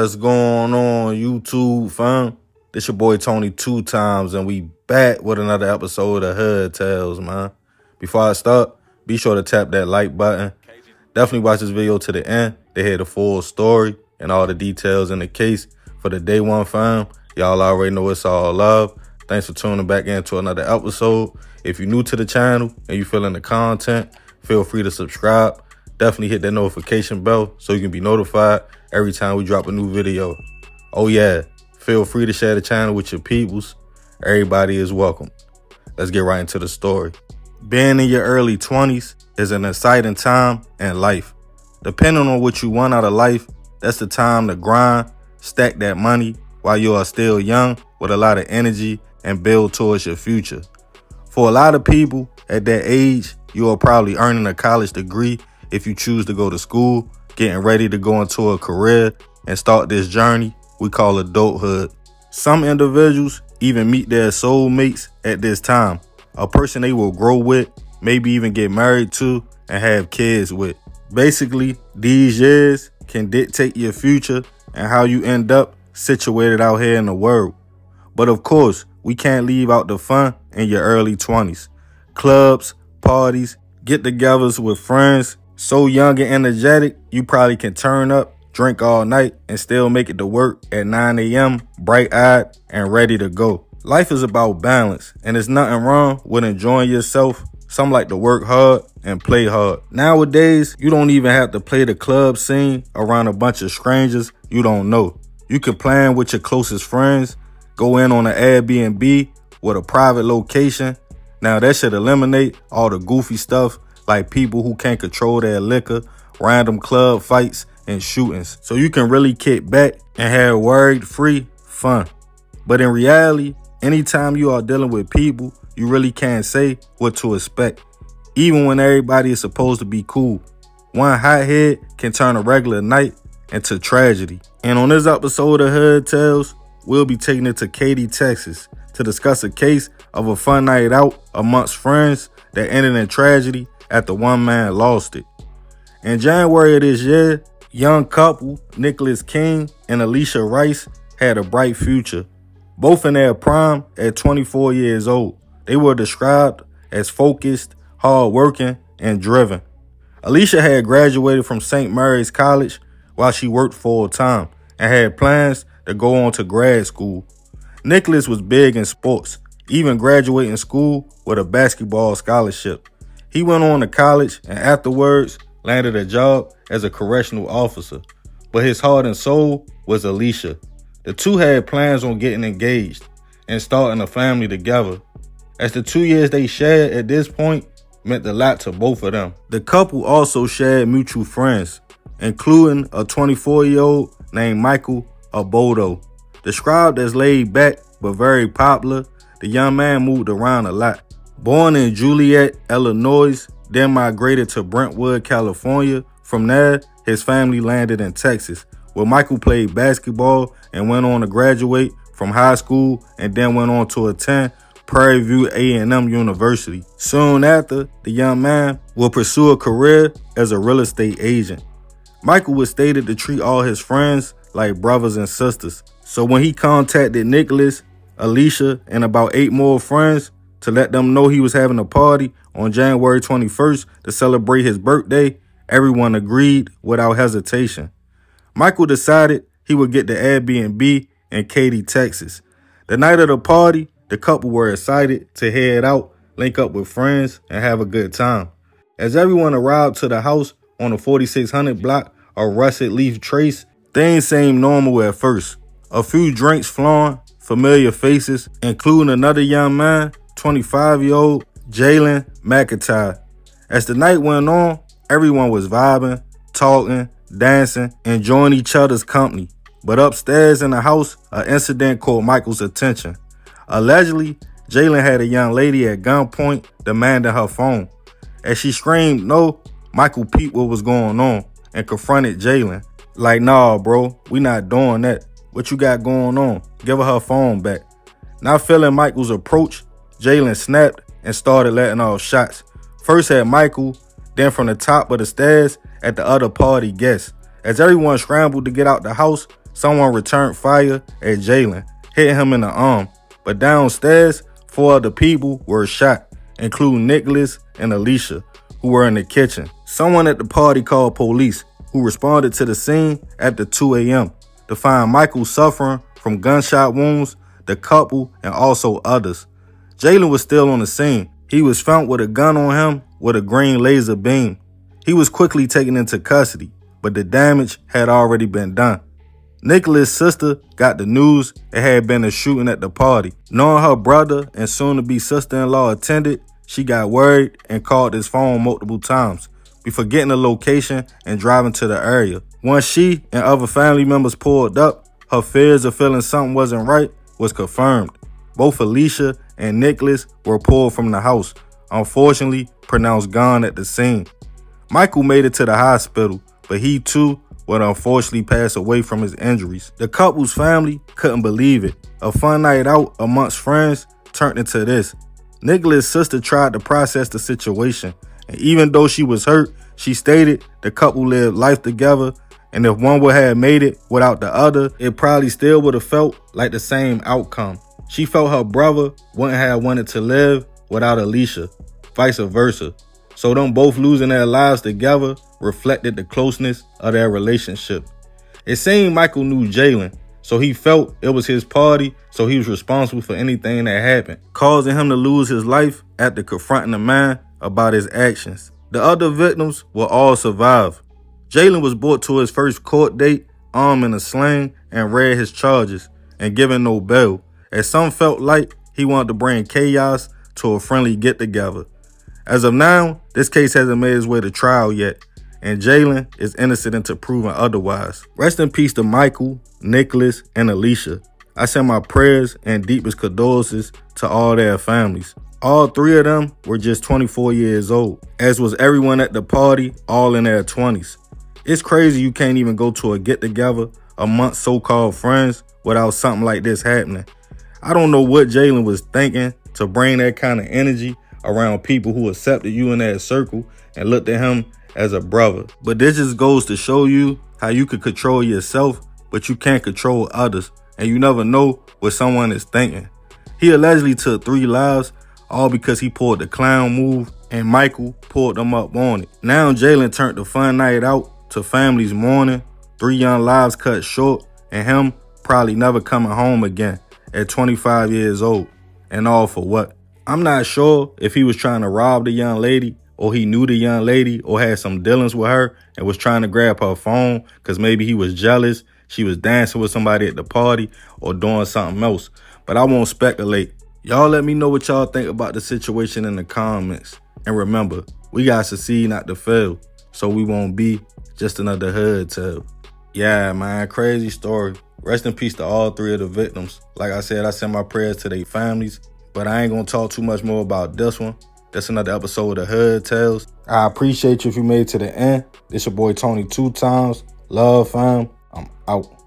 What's going on, YouTube fam? This your boy Tony two times, and we back with another episode of Hood Tales, man. Before I start, be sure to tap that like button. Definitely watch this video to the end to hear the full story and all the details in the case. For the day one fam, y'all already know it's all love. Thanks for tuning back into another episode. If you're new to the channel and you feeling the content, feel free to subscribe. Definitely hit that notification bell so you can be notified every time we drop a new video. Oh yeah, feel free to share the channel with your peoples. Everybody is welcome. Let's get right into the story. Being in your early 20s is an exciting time in life. Depending on what you want out of life, that's the time to grind, stack that money while you are still young with a lot of energy and build towards your future. For a lot of people at that age, you are probably earning a college degree if you choose to go to school, getting ready to go into a career and start this journey we call adulthood. Some individuals even meet their soulmates at this time, a person they will grow with, maybe even get married to and have kids with. Basically, these years can dictate your future and how you end up situated out here in the world. But of course, we can't leave out the fun in your early 20s. Clubs, parties, get togethers with friends. So young and energetic, you probably can turn up, drink all night, and still make it to work at 9 a.m., bright eyed and ready to go. Life is about balance, and there's nothing wrong with enjoying yourself. Some like to work hard and play hard. Nowadays, you don't even have to play the club scene around a bunch of strangers you don't know. You can plan with your closest friends, go in on an Airbnb with a private location. Now that should eliminate all the goofy stuff like people who can't control their liquor, random club fights, and shootings. So you can really kick back and have worried free fun. But in reality, anytime you are dealing with people, you really can't say what to expect. Even when everybody is supposed to be cool. One hothead can turn a regular night into tragedy. And on this episode of Hood Tales, we'll be taking it to Katy, Texas to discuss a case of a fun night out amongst friends that ended in tragedy after one man lost it. In January of this year, young couple Nicholas King and Alicia Rice had a bright future. Both in their prime at 24 years old. They were described as focused, hardworking, and driven. Alicia had graduated from St. Mary's College while she worked full time and had plans to go on to grad school. Nicholas was big in sports, even graduating school with a basketball scholarship. He went on to college and afterwards landed a job as a correctional officer. But his heart and soul was Alicia. The two had plans on getting engaged and starting a family together. As the two years they shared at this point meant a lot to both of them. The couple also shared mutual friends, including a 24 year old named Michael Abodo. Described as laid back but very popular, the young man moved around a lot. Born in Joliet, Illinois, then migrated to Brentwood, California. From there, his family landed in Texas, where Michael played basketball and went on to graduate from high school and then went on to attend Prairie View A&M University. Soon after, the young man will pursue a career as a real estate agent. Michael was stated to treat all his friends like brothers and sisters. So when he contacted Nicholas, Alicia, and about eight more friends to let them know he was having a party on January 21st to celebrate his birthday, everyone agreed without hesitation. Michael decided he would get the Airbnb in Katy, Texas. The night of the party, the couple were excited to head out, link up with friends, and have a good time. As everyone arrived to the house on the 4600 block of Russet Leaf Trace, things seemed normal at first. A few drinks flowing, familiar faces, including another young man, 25-year-old Jalen McIntyre. As the night went on, everyone was vibing, talking, dancing, enjoying each other's company. But upstairs in the house, an incident caught Michael's attention. Allegedly, Jalen had a young lady at gunpoint demanding her phone. As she screamed no, Michael peeped what was going on and confronted Jalen. Like, nah, bro, we not doing that. What you got going on? Give her her phone back. Not feeling Michael's approach, Jalen snapped and started letting off shots. First at Michael, then from the top of the stairs at the other party guests. As everyone scrambled to get out the house, someone returned fire at Jalen, hitting him in the arm. But downstairs, four other people were shot, including Nicholas and Alicia, who were in the kitchen. Someone at the party called police, who responded to the scene at the 2 a.m. to find Michael suffering from gunshot wounds, the couple, and also others. Jalen was still on the scene. He was found with a gun on him with a green laser beam. He was quickly taken into custody, but the damage had already been done. Nicholas' sister got the news it had been a shooting at the party. Knowing her brother and soon-to-be sister-in-law attended, she got worried and called his phone multiple times before getting the location and driving to the area. Once she and other family members pulled up, her fears of feeling something wasn't right was confirmed. Both Alicia and Nicholas were pulled from the house, unfortunately pronounced gone at the scene. Michael made it to the hospital, but he too would unfortunately pass away from his injuries. The couple's family couldn't believe it. A fun night out amongst friends turned into this. Nicholas' sister tried to process the situation, and even though she was hurt, she stated the couple lived life together, and if one would have made it without the other, it probably still would have felt like the same outcome. She felt her brother wouldn't have wanted to live without Alicia, vice versa. So them both losing their lives together reflected the closeness of their relationship. It seemed Michael knew Jalen, so he felt it was his party, so he was responsible for anything that happened, causing him to lose his life after confronting a man about his actions. The other victims will all survive. Jalen was brought to his first court date armed in a sling and read his charges and given no bail, as some felt like he wanted to bring chaos to a friendly get-together. As of now, this case hasn't made its way to trial yet, and Jalen is innocent until proven otherwise. Rest in peace to Michael, Nicholas, and Alicia. I send my prayers and deepest condolences to all their families. All three of them were just 24 years old, as was everyone at the party, all in their 20s. It's crazy you can't even go to a get together amongst so called friends without something like this happening. I don't know what Jalen was thinking to bring that kind of energy around people who accepted you in that circle and looked at him as a brother. But this just goes to show you how you could control yourself, but you can't control others. And you never know what someone is thinking. He allegedly took three lives, all because he pulled the clown move and Michael pulled them up on it. Now Jalen turned the fun night out to families mourning, three young lives cut short, and him probably never coming home again at 25 years old. And all for what? I'm not sure if he was trying to rob the young lady or he knew the young lady or had some dealings with her and was trying to grab her phone because maybe he was jealous. She was dancing with somebody at the party or doing something else. But I won't speculate. Y'all let me know what y'all think about the situation in the comments. And remember, we got to succeed not to fail. So we won't be just another hood tale. Yeah, man, crazy story. Rest in peace to all three of the victims. Like I said, I send my prayers to their families but I ain't gonna talk too much more about this one. That's another episode of the Hood Tales. I appreciate you if you made it to the end. It's your boy Tony two times. Love fam. I'm out.